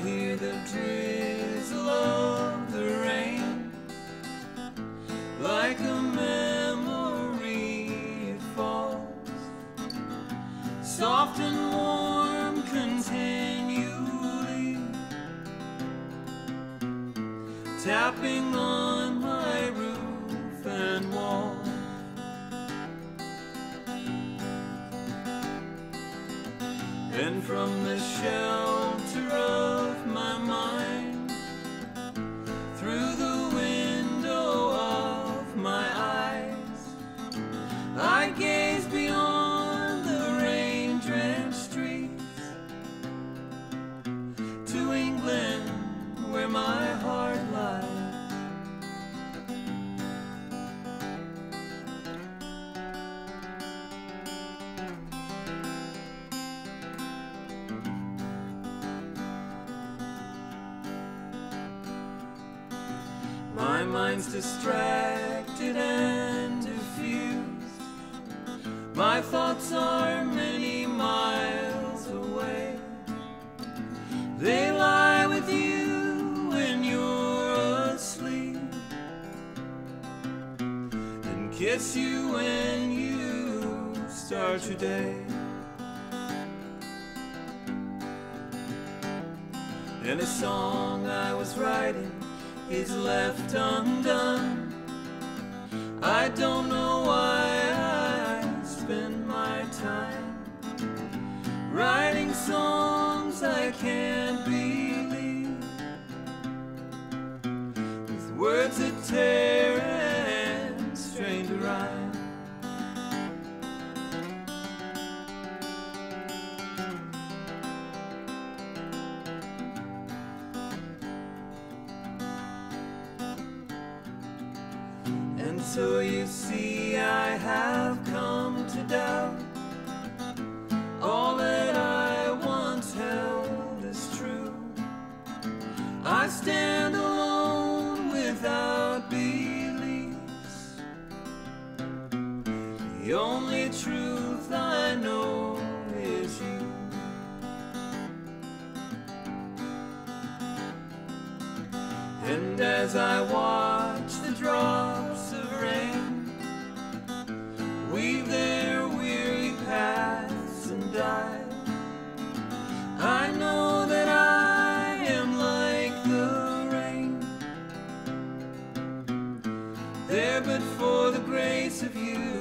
hear the drizzle of the rain like a memory it falls. Soft and warm continually tapping on my roof and wall and from the shelter of my mind through the window of my eyes I gaze beyond the rain drenched streets to mind's distracted and diffused. My thoughts are many miles away. They lie with you when you're asleep and kiss you when you start your day. And a song I was writing is left undone. I don't know why I spend my time writing songs I can't believe with words that tear So you see, I have come to doubt all that I once held is true. I stand alone without beliefs. The only truth I know is you. And as I watch the drops there but for the grace of you.